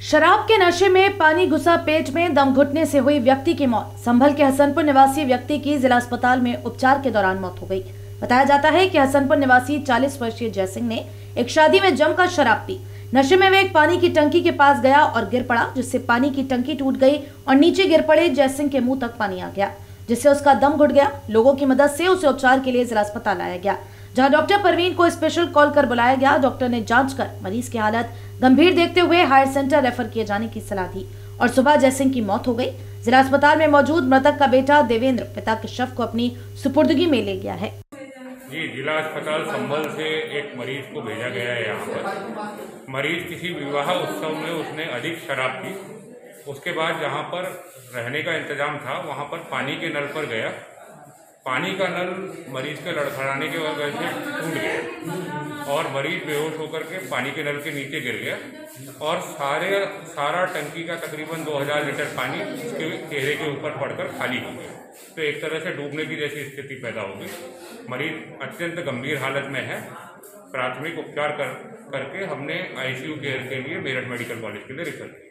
शराब के नशे में पानी घुसा पेट में, दम घुटने से हुई व्यक्ति की मौत। संभल के हसनपुर निवासी व्यक्ति की जिला अस्पताल में उपचार के दौरान मौत हो गई। बताया जाता है कि हसनपुर निवासी 40 वर्षीय जयसिंह ने एक शादी में जमकर शराब पी। नशे में वे एक पानी की टंकी के पास गया और गिर पड़ा, जिससे पानी की टंकी टूट गई और नीचे गिर पड़े जयसिंह के मुँह तक पानी आ गया। जिससे उसका दम घुट गया, लोगों की मदद से उसे उपचार के लिए जिला अस्पताल लाया गया, जहाँ डॉक्टर परवीन को स्पेशल कॉल कर बुलाया गया। डॉक्टर ने जाँच कर मरीज़ की हालत गंभीर देखते हुए हायर सेंटर रेफर किए जाने की सलाह दी और सुबह जयसिंह की मौत हो गई। जिला अस्पताल में मौजूद मृतक का बेटा देवेंद्र, पिता के शव को अपनी सुपुर्दगी में ले गया है। जी, जिला अस्पताल संभल से एक मरीज़ को भेजा गया है यहाँ पर। मरीज़ किसी विवाह उत्सव में उसने अधिक शराब पी। उसके बाद जहाँ पर रहने का इंतज़ाम था, वहाँ पर पानी के नल पर गया। पानी का नल मरीज़ के लड़खड़ाने की वजह से टूट गया और मरीज़ बेहोश होकर के पानी के नल के नीचे गिर गया और सारे, सारा टंकी का तकरीबन 2000 लीटर पानी उसके चेहरे के ऊपर पड़कर खाली हो गया। तो एक तरह से डूबने की जैसी स्थिति पैदा हो गई। मरीज़ अत्यंत गंभीर हालत में है। प्राथमिक उपचार कर, करके हमने आईसीयू केयर के लिए मेरठ मेडिकल कॉलेज के लिए रिफर किया।